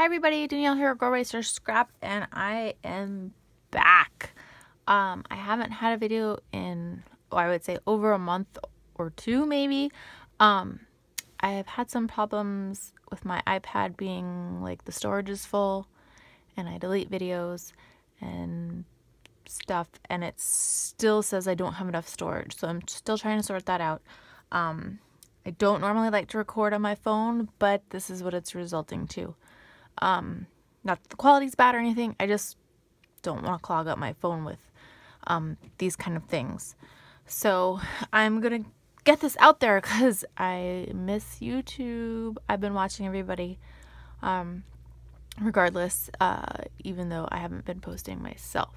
Hi everybody, Danielle here, Girl Racer Scrap, and I am back. Um, I haven't had a video in, oh, I would say over a month or two maybe. Um, I have had some problems with my iPad being like the storage is full and I delete videos and stuff and it still says I don't have enough storage. So I'm still trying to sort that out. Um, I don't normally like to record on my phone, but this is what it's resulting to. Um, not that the quality's bad or anything. I just don't want to clog up my phone with um, these kind of things. So I'm going to get this out there because I miss YouTube. I've been watching everybody um, regardless, uh, even though I haven't been posting myself.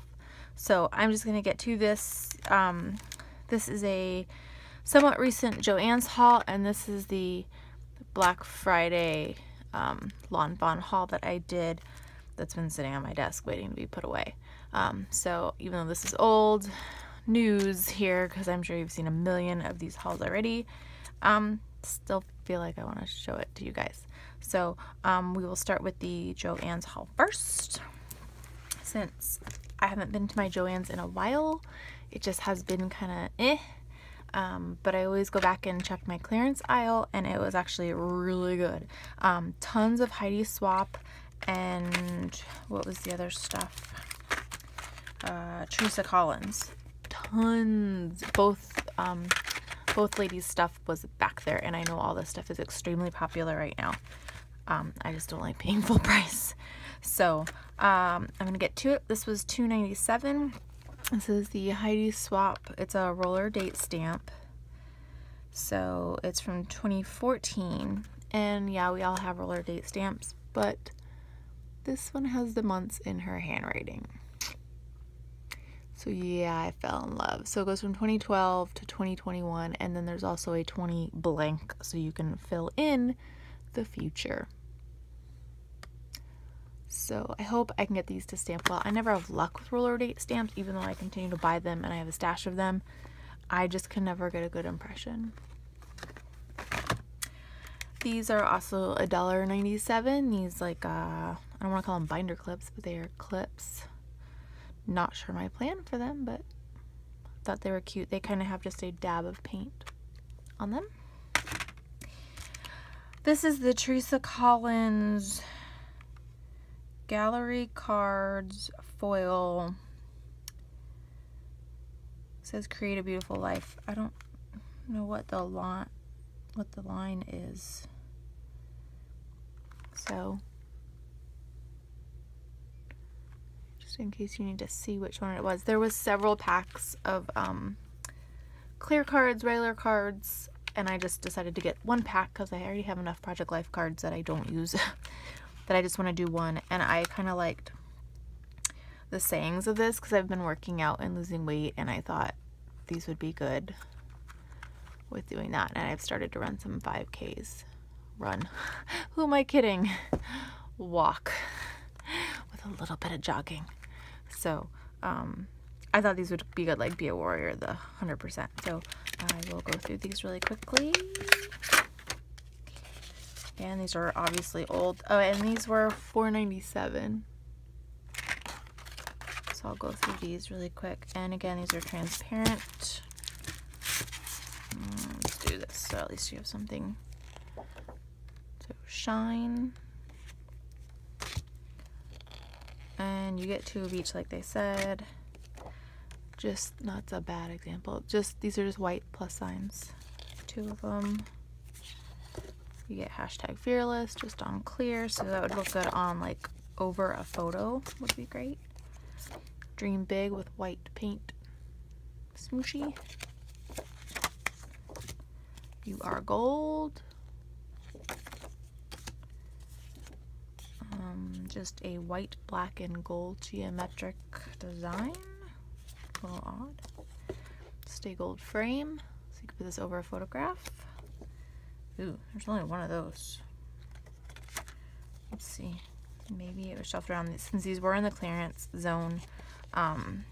So I'm just going to get to this. Um, this is a somewhat recent Joann's haul, and this is the Black Friday um, Lawn Fawn haul that I did that's been sitting on my desk waiting to be put away. Um, so even though this is old news here, because I'm sure you've seen a million of these hauls already, um, still feel like I want to show it to you guys. So um, we will start with the Joann's haul first. Since I haven't been to my Joann's in a while, it just has been kind of eh um, but I always go back and check my clearance aisle and it was actually really good. Um, tons of Heidi Swapp and what was the other stuff? Uh, Teresa Collins. Tons. Both, um, both ladies' stuff was back there and I know all this stuff is extremely popular right now. Um, I just don't like paying full price. So um, I'm going to get to it. This was $2.97. This is the Heidi Swapp. It's a roller date stamp. So it's from 2014. And yeah, we all have roller date stamps, but this one has the months in her handwriting. So yeah, I fell in love. So it goes from 2012 to 2021, and then there's also a 20 blank, so you can fill in the future. So I hope I can get these to stamp well. I never have luck with roller date stamps, even though I continue to buy them and I have a stash of them. I just can never get a good impression. These are also $1.97. These like, uh, I don't want to call them binder clips, but they are clips. Not sure my plan for them, but thought they were cute. They kind of have just a dab of paint on them. This is the Teresa Collins gallery cards foil. It says create a beautiful life. I don't know what the line what the line is. So just in case you need to see which one it was. There was several packs of um, clear cards regular cards and I just decided to get one pack because I already have enough Project Life cards that I don't use that I just want to do one. And I kind of liked the sayings of this because I've been working out and losing weight and I thought these would be good with doing that. And I've started to run some 5Ks. Run. Who am I kidding? Walk with a little bit of jogging. So, um, I thought these would be good, like Be a Warrior, the 100%. So I will go through these really quickly. And these are obviously old. Oh, and these were $4.97. So I'll go through these really quick. And again, these are transparent. Mm, let's do this so at least you have something to shine. And you get two of each like they said. Just, not a bad example. Just, these are just white plus signs. Two of them. You get hashtag fearless just on clear, so that would look good on like over a photo would be great. Dream big with white paint. Smooshy. You are gold. Um, just a white, black, and gold geometric design. A little odd. Stay gold frame. So you can put this over a photograph. Ooh, there's only one of those. Let's see. Maybe it was shelved around. Since these were in the clearance zone, um,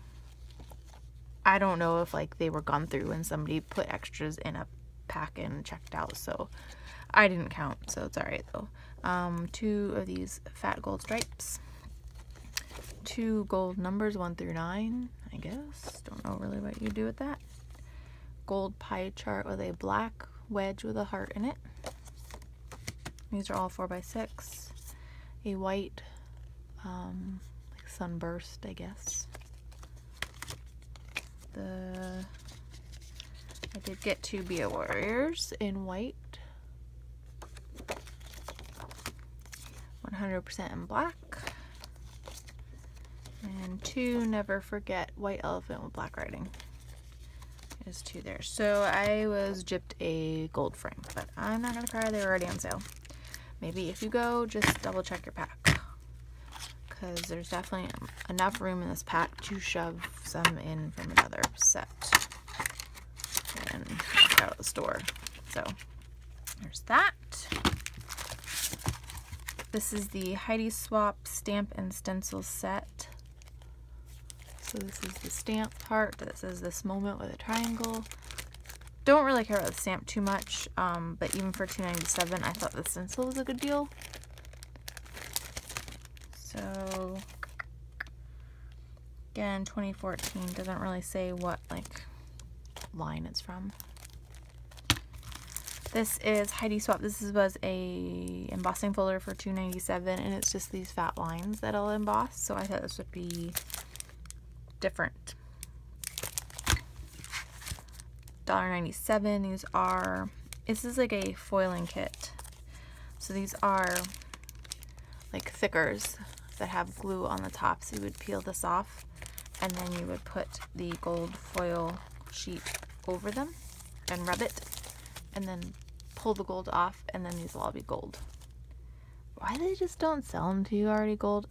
I don't know if like they were gone through and somebody put extras in a pack and checked out, so I didn't count, so it's alright though. Um, two of these fat gold stripes. Two gold numbers, one through nine, I guess. Don't know really what you do with that. Gold pie chart with a black wedge with a heart in it. These are all four by six. A white um, like sunburst, I guess. The I did get two Be a Warriors in white. 100% in black. And two Never Forget White Elephant with black writing. There's two there. So I was gypped a gold frame, but I'm not going to cry. They were already on sale. Maybe if you go, just double check your pack. Because there's definitely enough room in this pack to shove some in from another set and out of the store. So there's that. This is the Heidi Swapp stamp and stencil set. So this is the stamp part that says this moment with a triangle. Don't really care about the stamp too much, um, but even for $2.97, I thought the stencil was a good deal. So, again, 2014 doesn't really say what, like, line it's from. This is Heidi Swapp. This was a embossing folder for $2.97, and it's just these fat lines that I'll emboss, so I thought this would be different. $1.97. These are, this is like a foiling kit. So these are like thickers that have glue on the top. So you would peel this off and then you would put the gold foil sheet over them and rub it and then pull the gold off and then these will all be gold. Why they just don't sell them to you already gold?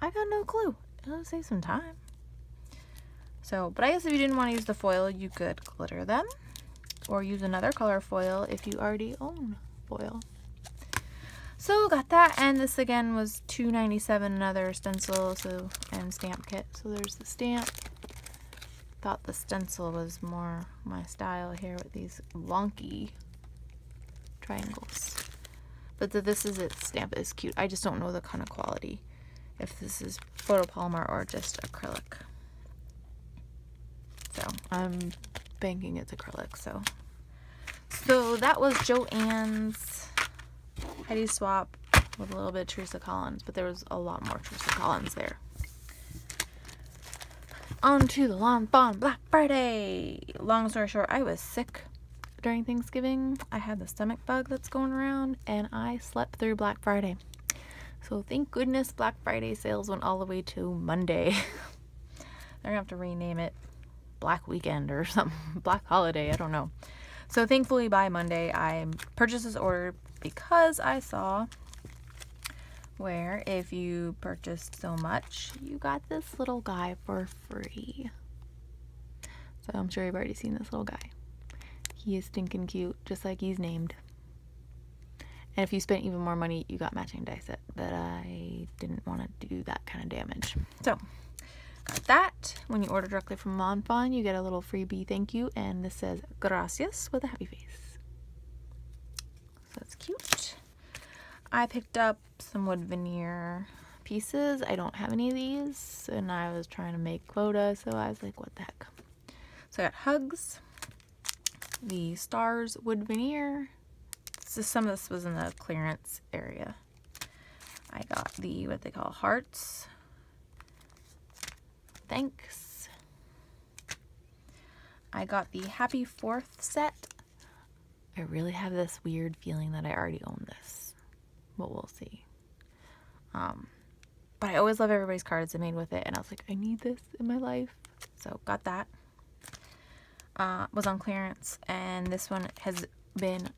I got no clue. It'll save some time. So, but I guess if you didn't want to use the foil, you could glitter them or use another color foil if you already own foil. So got that, and this again was $2.97, another stencil so and stamp kit. So there's the stamp. Thought the stencil was more my style here with these wonky triangles. But the, this is its stamp is cute. I just don't know the kind of quality. If this is photopolymer or just acrylic. I'm banking it's acrylic. So, so that was Joann's Heidi Swapp with a little bit of Teresa Collins, but there was a lot more Teresa Collins there. On to the Lawn Fawn Black Friday. Long story short, I was sick during Thanksgiving. I had the stomach bug that's going around, and I slept through Black Friday. So thank goodness Black Friday sales went all the way to Monday. They're gonna have to rename it Black Weekend or some Black Holiday. I don't know. So thankfully by Monday I purchased this order because I saw where if you purchased so much, you got this little guy for free. So I'm sure you've already seen this little guy. He is stinking cute, just like he's named. And if you spent even more money, you got matching die set. But I didn't want to do that kind of damage. So Got that. When you order directly from Fawn, you get a little freebie thank you, and this says gracias with a happy face. So that's cute. I picked up some wood veneer pieces. I don't have any of these, and I was trying to make quota, so I was like, what the heck. So I got hugs, the stars wood veneer. So some of this was in the clearance area. I got the, what they call hearts, Thanks. I got the Happy Fourth set. I really have this weird feeling that I already own this. But we'll see. Um, but I always love everybody's cards I made with it. And I was like, I need this in my life. So got that. Uh, was on clearance. And this one has been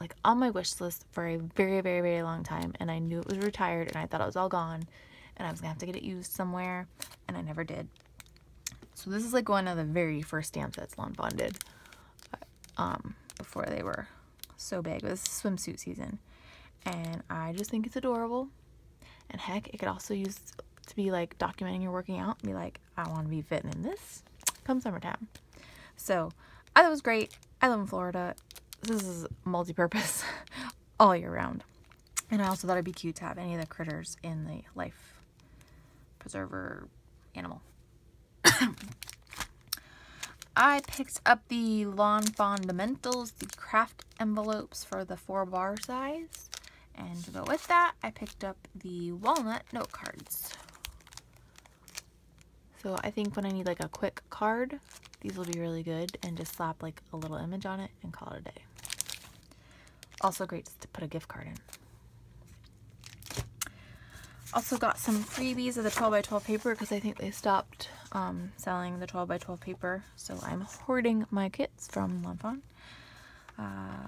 like on my wish list for a very, very, very long time. And I knew it was retired and I thought it was all gone and I was gonna have to get it used somewhere and I never did. So this is like one of the very first stamp sets Lawn Fawn did um, before they were so big. This is swimsuit season and I just think it's adorable and heck it could also use to be like documenting your working out be like I want to be fitting in this come summertime. So I thought it was great. I live in Florida this is multi-purpose all year round. And I also thought it'd be cute to have any of the critters in the life preserver animal. I picked up the Lawn Fawndamentals, the craft envelopes for the four bar size. And to go with that, I picked up the walnut note cards. So I think when I need like a quick card, these will be really good and just slap like a little image on it and call it a day. Also great to put a gift card in. Also got some freebies of the 12 by 12 paper because I think they stopped um, selling the 12 by 12 paper. So I'm hoarding my kits from Lawn Fawn. Uh,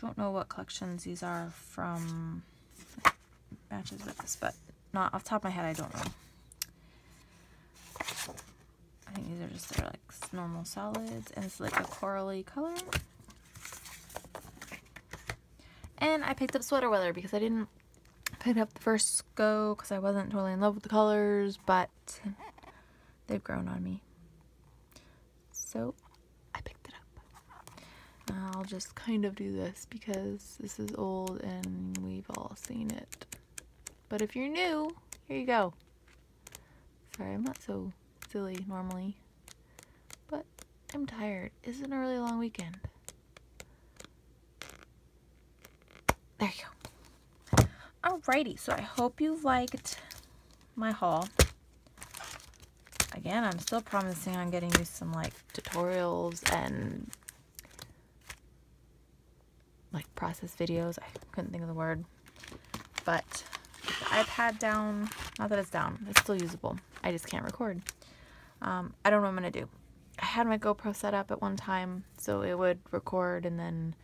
don't know what collections these are from. Matches with this, but not off top of my head, I don't know. I think these are just their like normal solids, and it's like a corally color. And I picked up Sweater Weather because I didn't pick up the first go because I wasn't totally in love with the colors, but they've grown on me. So I picked it up. I'll just kind of do this because this is old and we've all seen it. But if you're new, here you go. Sorry, I'm not so silly normally. But I'm tired. It's a really long weekend. There you go. Alrighty, so I hope you liked my haul. Again, I'm still promising on getting you some like tutorials and like process videos. I couldn't think of the word. But the iPad down, not that it's down, it's still usable. I just can't record. Um, I don't know what I'm going to do. I had my GoPro set up at one time so it would record and then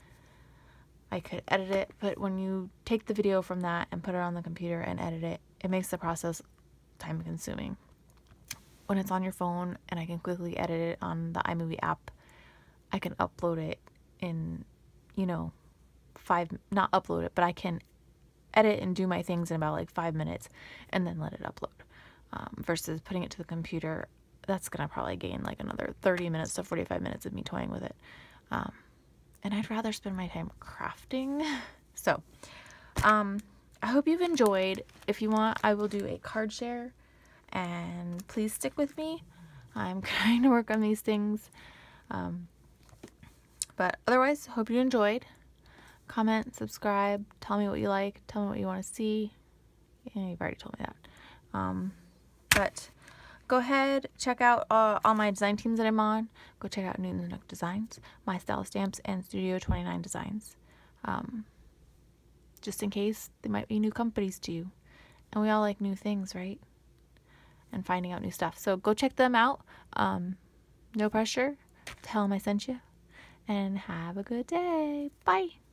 I could edit it. But when you take the video from that and put it on the computer and edit it, it makes the process time consuming. When it's on your phone and I can quickly edit it on the iMovie app, I can upload it in, you know, five, not upload it, but I can edit and do my things in about like five minutes and then let it upload. Um, versus putting it to the computer, that's gonna probably gain like another 30 minutes to 45 minutes of me toying with it. Um, and I'd rather spend my time crafting. So, um, I hope you've enjoyed. If you want, I will do a card share and please stick with me. I'm trying to work on these things. Um, but otherwise, hope you enjoyed. Comment, subscribe, tell me what you like, tell me what you want to see. Yeah, you've already told me that. Um, but go ahead, check out uh, all my design teams that I'm on. Go check out Newton's Nook Designs, My Style Stamps, and Studio 29 Designs. Um, just in case they might be new companies to you. And we all like new things, right? And finding out new stuff. So go check them out. Um, no pressure. Tell them I sent you. And have a good day. Bye.